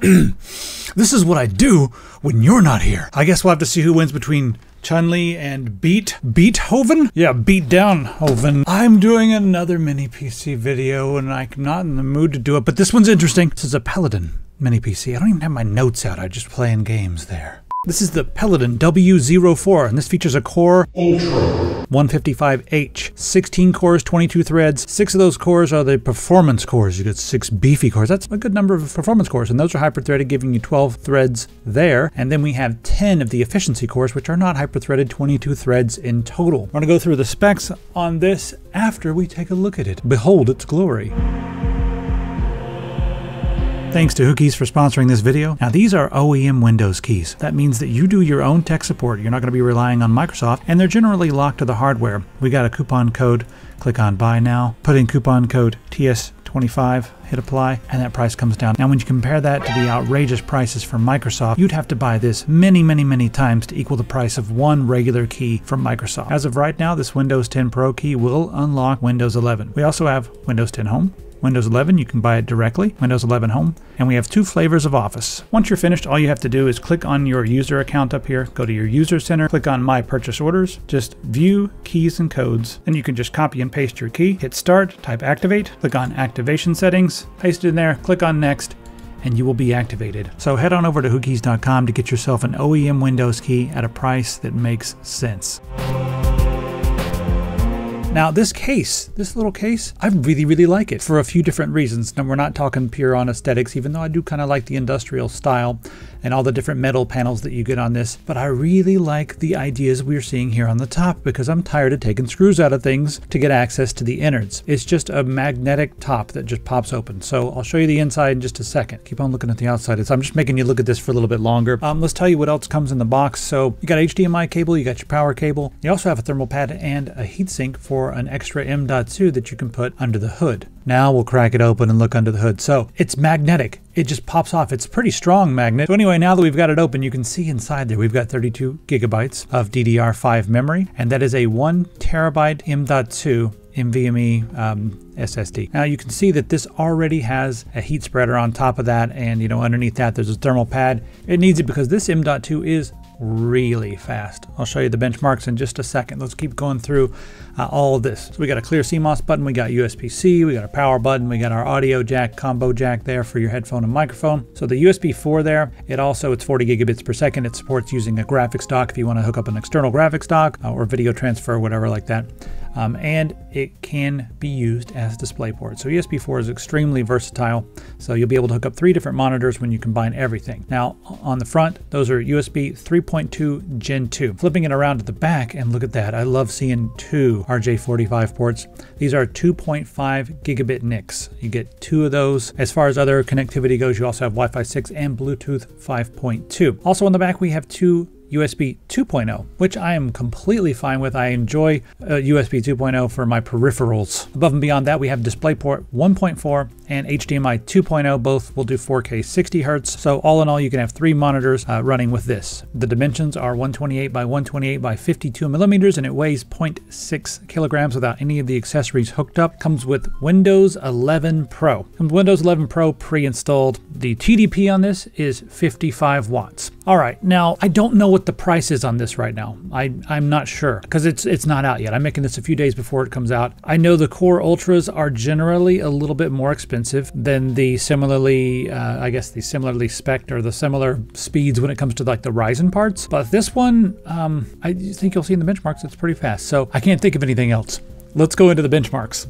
this is what I do when you're not here. I guess we'll have to see who wins between Chun-Li and Beat Beethoven? Yeah, Beat Down Hoven. I'm doing another mini PC video and I'm not in the mood to do it, but this one's interesting. This is a Peladn mini PC. I don't even have my notes out. I just playing games there. This is the Peladn WO4, and this features a Core Ultra 155H. 16 cores, 22 threads. Six of those cores are the performance cores. You get six beefy cores. That's a good number of performance cores, and those are hyper-threaded, giving you 12 threads there. And then we have 10 of the efficiency cores, which are not hyper-threaded, 22 threads in total. We're to go through the specs on this after we take a look at it. Behold its glory. Thanks to Whokeys for sponsoring this video. Now these are OEM Windows keys. That means that you do your own tech support. You're not going to be relying on Microsoft and they're generally locked to the hardware. We got a coupon code, click on buy now, put in coupon code TS25, hit apply, and that price comes down. Now when you compare that to the outrageous prices from Microsoft, you'd have to buy this many, many, many times to equal the price of one regular key from Microsoft. As of right now, this Windows 10 Pro key will unlock Windows 11. We also have Windows 10 Home, Windows 11, you can buy it directly, Windows 11 Home, and we have two flavors of Office. Once you're finished, all you have to do is click on your user account up here, go to your user center, click on My Purchase Orders, just View Keys and Codes, and you can just copy and paste your key, hit Start, type Activate, click on Activation Settings, paste it in there, click on Next, and you will be activated. So head on over to whokeys.com to get yourself an OEM Windows key at a price that makes sense. Now this case, this little case, I really, really like it for a few different reasons. Now we're not talking pure on aesthetics, even though I do kind of like the industrial style and all the different metal panels that you get on this. But I really like the ideas we're seeing here on the top because I'm tired of taking screws out of things to get access to the innards. It's just a magnetic top that just pops open. So I'll show you the inside in just a second. Keep on looking at the outside. It's, I'm just making you look at this for a little bit longer. Um, let's tell you what else comes in the box. So you got HDMI cable, you got your power cable. You also have a thermal pad and a heatsink for an extra M.2 that you can put under the hood. Now we'll crack it open and look under the hood. So it's magnetic. It just pops off. It's a pretty strong magnet. So anyway, now that we've got it open, you can see inside there we've got 32 gigabytes of DDR5 memory, and that is a one terabyte M.2 NVMe um, SSD. Now you can see that this already has a heat spreader on top of that and you know underneath that there's a thermal pad. It needs it because this M.2 is really fast. I'll show you the benchmarks in just a second. Let's keep going through uh, all of this. So we got a clear CMOS button, we got USB-C, we got a power button, we got our audio jack, combo jack there for your headphone and microphone. So the USB 4 there, it also, it's 40 gigabits per second. It supports using a graphics dock if you want to hook up an external graphics dock uh, or video transfer, whatever like that um, and it can be used as DisplayPort. So USB4 is extremely versatile, so you'll be able to hook up three different monitors when you combine everything. Now on the front, those are USB 3.2 Gen 2. Flipping it around to the back, and look at that, I love seeing two RJ45 ports. These are 2.5 gigabit NICs. You get two of those. As far as other connectivity goes, you also have Wi-Fi 6 and Bluetooth 5.2. Also on the back, we have two USB 2.0, which I am completely fine with. I enjoy uh, USB 2.0 for my peripherals. Above and beyond that, we have DisplayPort 1.4 and HDMI 2.0. Both will do 4K 60 Hertz. So all in all, you can have three monitors uh, running with this. The dimensions are 128 by 128 by 52 millimeters, and it weighs 0.6 kilograms without any of the accessories hooked up. Comes with Windows 11 Pro. Comes Windows 11 Pro pre-installed. The TDP on this is 55 watts. All right, now I don't know what the price is on this right now. I, I'm not sure because it's it's not out yet. I'm making this a few days before it comes out. I know the Core Ultras are generally a little bit more expensive than the similarly, uh, I guess the similarly spec or the similar speeds when it comes to like the Ryzen parts. But this one, um, I think you'll see in the benchmarks, it's pretty fast. So I can't think of anything else. Let's go into the benchmarks.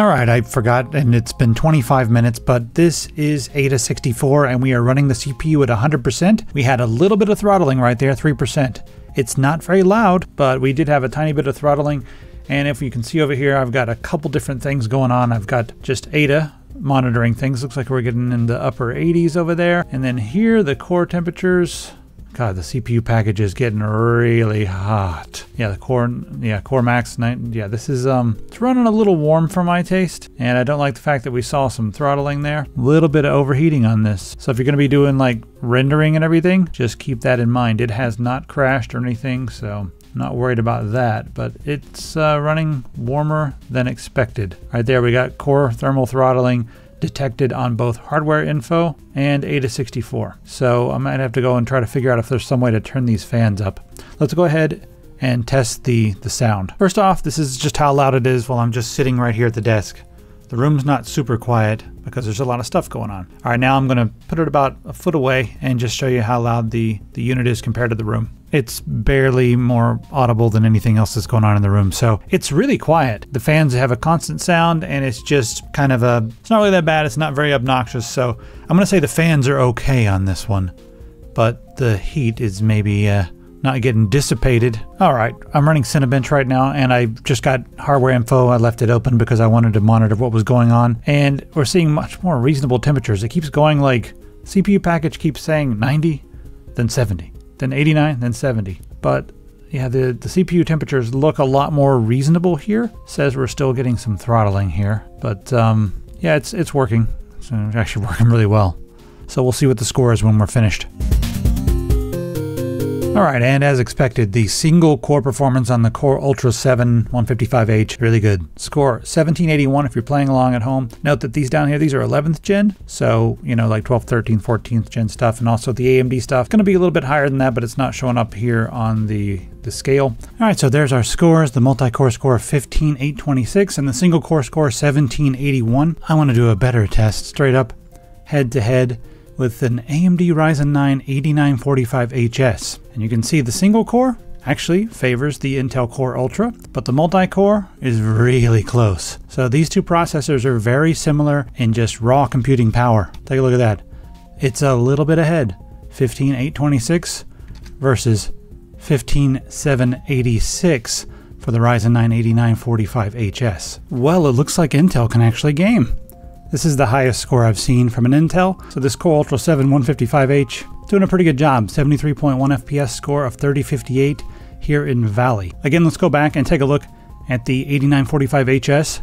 All right, I forgot, and it's been 25 minutes, but this is AIDA 64, and we are running the CPU at 100%. We had a little bit of throttling right there, 3%. It's not very loud, but we did have a tiny bit of throttling. And if you can see over here, I've got a couple different things going on. I've got just AIDA monitoring things. Looks like we're getting in the upper 80s over there. And then here, the core temperatures, God, the CPU package is getting really hot. Yeah, the Core, yeah, Core Max, yeah, this is, um, it's running a little warm for my taste, and I don't like the fact that we saw some throttling there. A little bit of overheating on this. So if you're going to be doing, like, rendering and everything, just keep that in mind. It has not crashed or anything, so Not worried about that, but it's uh, running warmer than expected. Right there, we got core thermal throttling detected on both hardware info and AIDA64. So I might have to go and try to figure out if there's some way to turn these fans up. Let's go ahead and test the, the sound. First off, this is just how loud it is while I'm just sitting right here at the desk. The room's not super quiet because there's a lot of stuff going on. All right, now I'm gonna put it about a foot away and just show you how loud the, the unit is compared to the room. It's barely more audible than anything else that's going on in the room. So it's really quiet. The fans have a constant sound and it's just kind of a, it's not really that bad. It's not very obnoxious. So I'm going to say the fans are okay on this one, but the heat is maybe uh, not getting dissipated. All right, I'm running Cinebench right now and I just got hardware info. I left it open because I wanted to monitor what was going on and we're seeing much more reasonable temperatures. It keeps going like CPU package keeps saying 90, then 70 then 89, then 70. But yeah, the, the CPU temperatures look a lot more reasonable here. Says we're still getting some throttling here, but um, yeah, it's it's working. It's actually working really well. So we'll see what the score is when we're finished. Alright, and as expected, the single core performance on the Core Ultra 7 155H, really good. Score 1781 if you're playing along at home. Note that these down here, these are 11th gen, so, you know, like 12th, 13th, 14th gen stuff, and also the AMD stuff. Going to be a little bit higher than that, but it's not showing up here on the, the scale. Alright, so there's our scores. The multi-core score 15826 and the single core score 1781. I want to do a better test, straight up, head to head with an AMD Ryzen 9 8945HS. And you can see the single core actually favors the Intel Core Ultra, but the multi-core is really close. So these two processors are very similar in just raw computing power. Take a look at that. It's a little bit ahead. 15826 versus 15786 for the Ryzen 9 8945HS. Well, it looks like Intel can actually game. This is the highest score I've seen from an Intel, so this Core Ultra 7 155H doing a pretty good job. 73.1 FPS score of 3058 here in Valley. Again, let's go back and take a look at the 8945HS.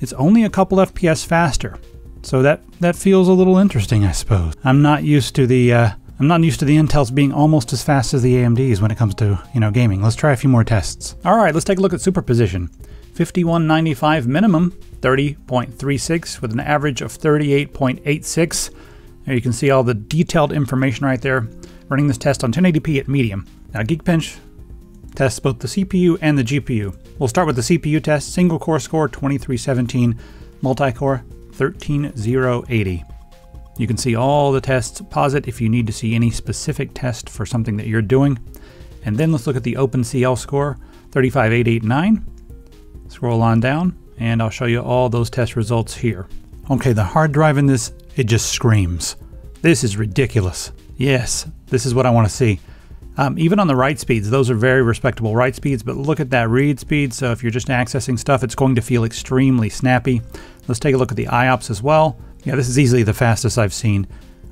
It's only a couple FPS faster, so that that feels a little interesting, I suppose. I'm not used to the uh, I'm not used to the Intels being almost as fast as the AMDs when it comes to you know gaming. Let's try a few more tests. All right, let's take a look at superposition. 5195 minimum, 30.36 with an average of 38.86. There you can see all the detailed information right there. Running this test on 1080p at medium. Now Geekbench tests both the CPU and the GPU. We'll start with the CPU test. Single core score 2317, multi-core 13080. You can see all the tests. Pause it if you need to see any specific test for something that you're doing. And then let's look at the OpenCL score 35889. Scroll on down and I'll show you all those test results here. Okay, the hard drive in this, it just screams. This is ridiculous. Yes, this is what I want to see. Um, even on the write speeds, those are very respectable write speeds, but look at that read speed. So if you're just accessing stuff, it's going to feel extremely snappy. Let's take a look at the IOPS as well. Yeah, this is easily the fastest I've seen,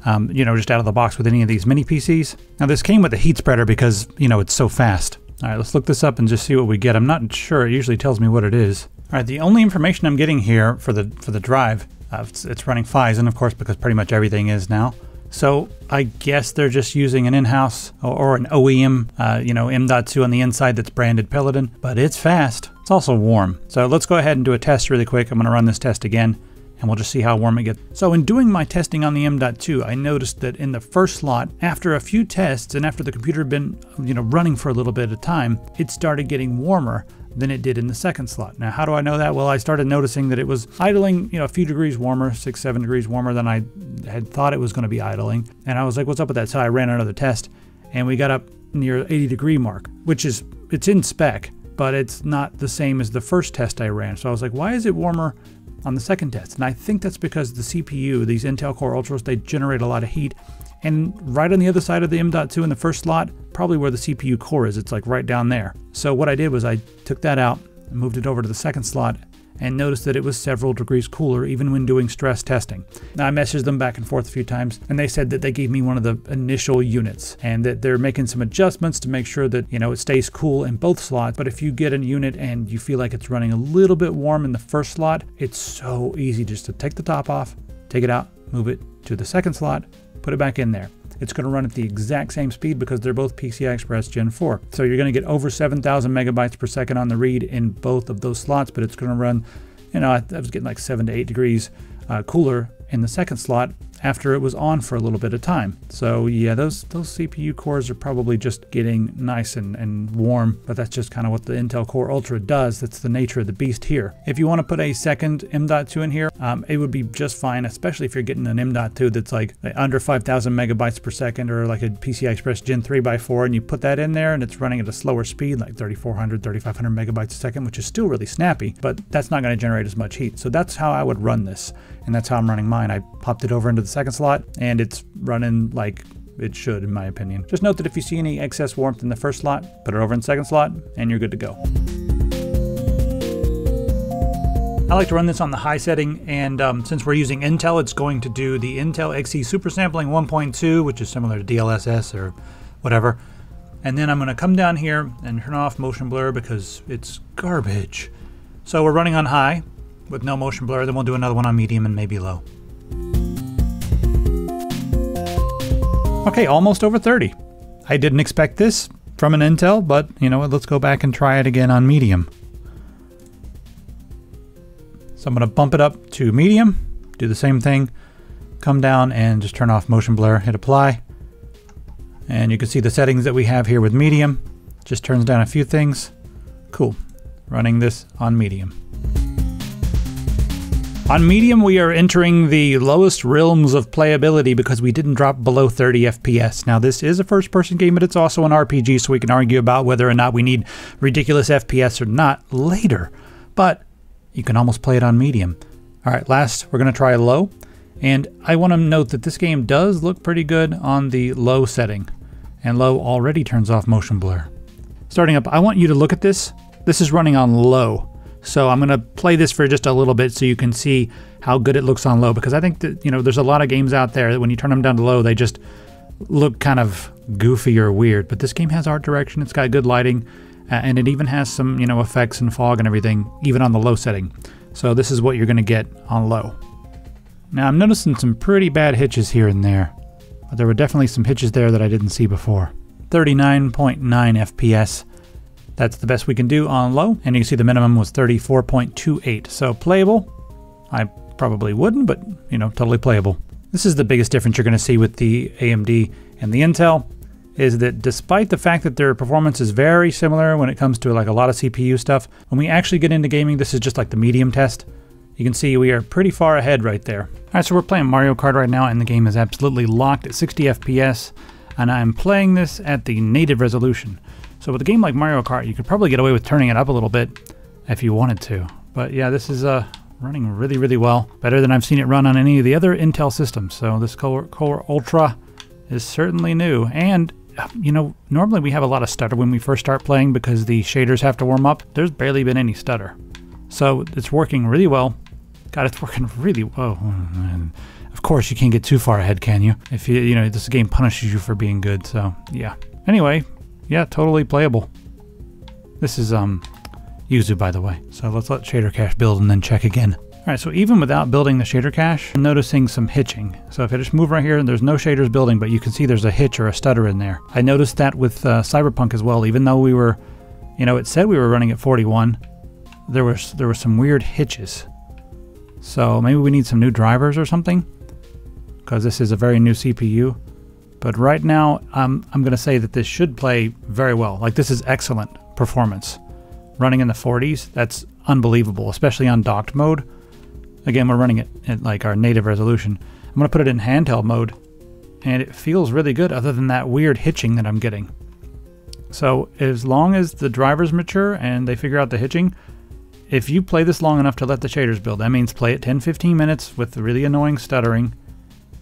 um, you know, just out of the box with any of these mini PCs. Now this came with a heat spreader because, you know, it's so fast. All right, let's look this up and just see what we get. I'm not sure. It usually tells me what it is. All right, the only information I'm getting here for the for the drive, uh, it's, it's, running Phison, of course, because pretty much everything is now. So I guess they're just using an in-house or, or an OEM, uh, you know, M.2 on the inside that's branded Peladn, but it's fast. It's also warm. So let's go ahead and do a test really quick. I'm going to run this test again and we'll just see how warm it gets. So in doing my testing on the M.2, I noticed that in the first slot, after a few tests and after the computer had been, you know, running for a little bit of time, it started getting warmer than it did in the second slot. Now, how do I know that? Well, I started noticing that it was idling, you know, a few degrees warmer, six, seven degrees warmer than I had thought it was going to be idling. And I was like, what's up with that? So I ran another test and we got up near 80 degree mark, which is, it's in spec, but it's not the same as the first test I ran. So I was like, why is it warmer on the second test? And I think that's because the CPU, these Intel Core Ultras, they generate a lot of heat and right on the other side of the M.2 in the first slot, probably where the CPU core is, it's like right down there. So what I did was I took that out, moved it over to the second slot, and noticed that it was several degrees cooler even when doing stress testing. Now I messaged them back and forth a few times and they said that they gave me one of the initial units and that they're making some adjustments to make sure that, you know, it stays cool in both slots. But if you get a unit and you feel like it's running a little bit warm in the first slot, it's so easy just to take the top off, take it out, move it to the second slot, put it back in there. It's going to run at the exact same speed because they're both PCI Express Gen 4. So you're going to get over 7,000 megabytes per second on the read in both of those slots, but it's going to run, you know, I, was getting like 7 to 8 degrees uh, cooler in the second slot after it was on for a little bit of time. So yeah, those those CPU cores are probably just getting nice and, and warm, but that's just kind of what the Intel Core Ultra does. That's the nature of the beast here. If you want to put a second M.2 in here, um, it would be just fine, especially if you're getting an M.2 that's like under 5,000 megabytes per second or like a PCI Express Gen 3x4 and you put that in there and it's running at a slower speed, like 3,400, 3,500 megabytes a second, which is still really snappy, but that's not going to generate as much heat. So that's how I would run this. And that's how I'm running mine. I popped it over into the second slot and it's running like it should in my opinion. Just note that if you see any excess warmth in the first slot, put it over in the second slot and you're good to go. I like to run this on the high setting, and um, since we're using Intel, it's going to do the Intel Xe Super Sampling 1.2, which is similar to DLSS or whatever. And then I'm going to come down here and turn off motion blur because it's garbage. So we're running on high with no motion blur, then we'll do another one on medium and maybe low. Okay, almost over 30. I didn't expect this from an Intel, but you know what, let's go back and try it again on medium. So I'm going to bump it up to medium, do the same thing, come down and just turn off motion blur, hit apply. And you can see the settings that we have here with medium. Just turns down a few things. Cool. Running this on medium. On medium, we are entering the lowest realms of playability because we didn't drop below 30 FPS. Now, this is a first person game, but it's also an RPG, so we can argue about whether or not we need ridiculous FPS or not later. But you can almost play it on medium. All right, last, we're going to try low. And I want to note that this game does look pretty good on the low setting. And low already turns off motion blur. Starting up, I want you to look at this. This is running on low. So I'm going to play this for just a little bit so you can see how good it looks on low because I think that, you know, there's a lot of games out there that when you turn them down to low, they just look kind of goofy or weird. But this game has art direction, it's got good lighting, uh, and it even has some, you know, effects and fog and everything, even on the low setting. So this is what you're going to get on low. Now I'm noticing some pretty bad hitches here and there, but there were definitely some hitches there that I didn't see before. 39.9 FPS. That's the best we can do on low, and you can see the minimum was 34.28. So playable. I probably wouldn't, but you know, totally playable. This is the biggest difference you're going to see with the AMD and the Intel is that despite the fact that their performance is very similar when it comes to like a lot of CPU stuff, when we actually get into gaming, this is just like the medium test. You can see we are pretty far ahead right there. All right, so we're playing Mario Kart right now and the game is absolutely locked at 60 FPS and I'm playing this at the native resolution. So with a game like Mario Kart, you could probably get away with turning it up a little bit if you wanted to. But yeah, this is uh, running really, really well. Better than I've seen it run on any of the other Intel systems. So this Core, Core Ultra is certainly new. And, you know, normally we have a lot of stutter when we first start playing because the shaders have to warm up. There's barely been any stutter. So it's working really well. God, it's working really well. Oh, of course, you can't get too far ahead, can you? If you, you know, this game punishes you for being good. So yeah. Anyway, yeah, totally playable. This is um, Yuzu, by the way. So let's let shader cache build and then check again. All right, so even without building the shader cache, I'm noticing some hitching. So if I just move right here, there's no shaders building, but you can see there's a hitch or a stutter in there. I noticed that with uh, Cyberpunk as well, even though we were, you know, it said we were running at 41, there was there were some weird hitches. So maybe we need some new drivers or something, because this is a very new CPU. But right now, um, I'm going to say that this should play very well. Like this is excellent performance. Running in the 40s, that's unbelievable, especially on docked mode. Again, we're running it at like our native resolution. I'm going to put it in handheld mode, and it feels really good other than that weird hitching that I'm getting. So as long as the drivers mature and they figure out the hitching, if you play this long enough to let the shaders build, that means play it 10-15 minutes with the really annoying stuttering,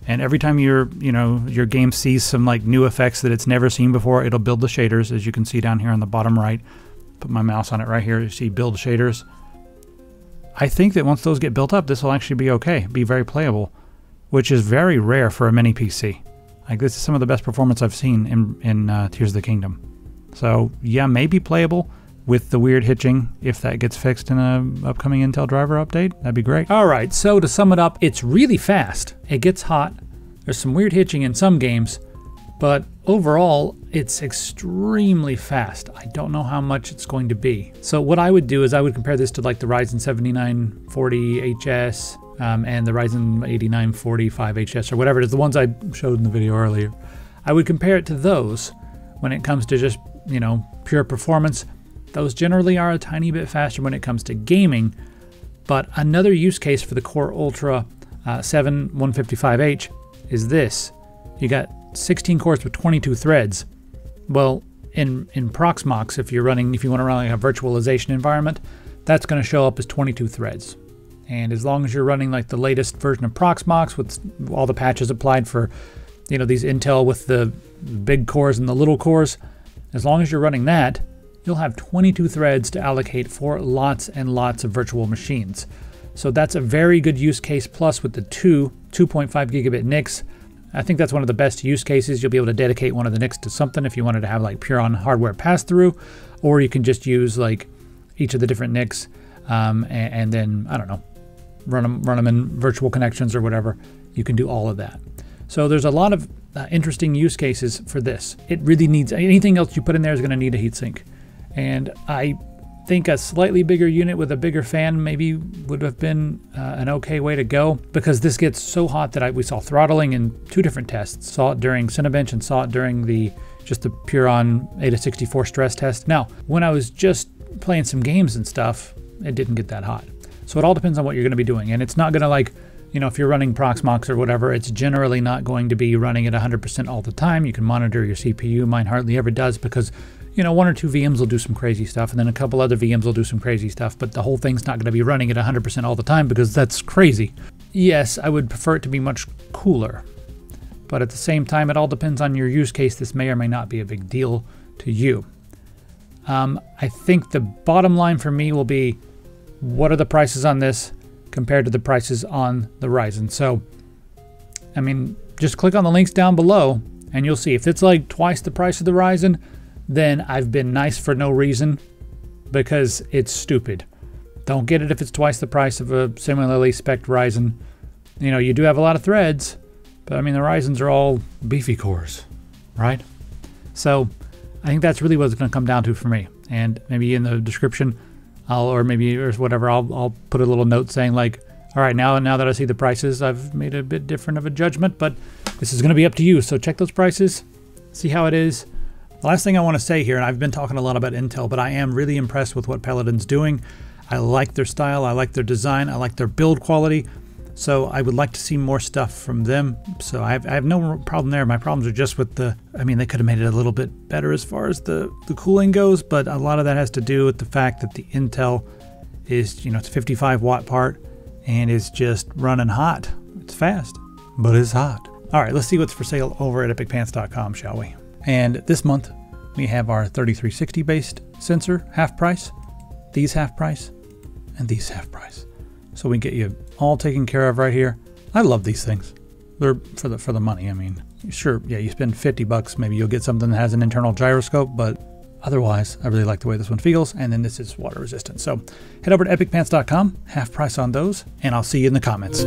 and every time your you know your game sees some like new effects that it's never seen before, it'll build the shaders as you can see down here on the bottom right. Put my mouse on it right here. You see build shaders. I think that once those get built up, this will actually be okay, be very playable, which is very rare for a mini PC. Like this is some of the best performance I've seen in in uh, Tears of the Kingdom. So yeah, maybe playable with the weird hitching if that gets fixed in an upcoming Intel driver update. That'd be great. All right, so to sum it up, it's really fast. It gets hot. There's some weird hitching in some games, But overall, it's extremely fast. I don't know how much it's going to be. So what I would do is I would compare this to like the Ryzen 7940 HS um, and the Ryzen 8940 5HS or whatever it is, the ones I showed in the video earlier. I would compare it to those when it comes to just, you know, pure performance. Those generally are a tiny bit faster when it comes to gaming, but another use case for the Core Ultra uh, 7 155H is this. You got 16 cores with 22 threads. Well, in, in Proxmox, if you're running, if you want to run like a virtualization environment, that's going to show up as 22 threads. And as long as you're running like the latest version of Proxmox with all the patches applied for, you know, these Intel with the big cores and the little cores, as long as you're running that, you'll have 22 threads to allocate for lots and lots of virtual machines. So that's a very good use case. Plus, with the two 2.5 gigabit NICs, I think that's one of the best use cases. You'll be able to dedicate one of the NICs to something if you wanted to have like pure on hardware pass through, or you can just use like each of the different NICs um, and, and, then I don't know, run them run them in virtual connections or whatever. You can do all of that. So there's a lot of uh, interesting use cases for this. It really needs anything else you put in there is going to need a heatsink, and I think a slightly bigger unit with a bigger fan maybe would have been uh, an okay way to go because this gets so hot that I, we saw throttling in two different tests. Saw it during Cinebench and saw it during the just the Puron AIDA 64 stress test. Now, when I was just playing some games and stuff, it didn't get that hot. So it all depends on what you're going to be doing, and it's not going to like you know, if you're running Proxmox or whatever, it's generally not going to be running at 100% all the time. You can monitor your CPU. Mine hardly ever does because you know, one or two VMs will do some crazy stuff, and then a couple other VMs will do some crazy stuff, but the whole thing's not going to be running at 100% all the time because that's crazy. Yes, I would prefer it to be much cooler, but at the same time, it all depends on your use case. This may or may not be a big deal to you. Um, I think the bottom line for me will be what are the prices on this compared to the prices on the Ryzen? So, I mean, just click on the links down below and you'll see if it's like twice the price of the Ryzen, then I've been nice for no reason because it's stupid. Don't get it if it's twice the price of a similarly spec Ryzen. You know, you do have a lot of threads, but I mean, the Ryzens are all beefy cores, right? So I think that's really what it's going to come down to for me. And maybe in the description, I'll, or maybe or whatever, I'll, I'll put a little note saying like, all right, now now that I see the prices, I've made a bit different of a judgment, but this is going to be up to you. So check those prices, see how it is. The last thing I want to say here, and I've been talking a lot about Intel, but I am really impressed with what Peladn's doing. I like their style, I like their design, I like their build quality. So I would like to see more stuff from them. So I have, I have no problem there. My problems are just with the, I mean, they could have made it a little bit better as far as the, the cooling goes, but a lot of that has to do with the fact that the Intel is, you know, it's a 55 watt part and it's just running hot. It's fast, but it's hot. All right, let's see what's for sale over at epicpants.com, shall we? And this month, we have our 3360 based sensor half price, these half price, and these half price. So we get you all taken care of right here. I love these things. They're for the for the money. I mean, sure, yeah, you spend 50 bucks, maybe you'll get something that has an internal gyroscope, but otherwise, I really like the way this one feels. And then this is water resistant. So head over to epicpants.com, half price on those, and I'll see you in the comments.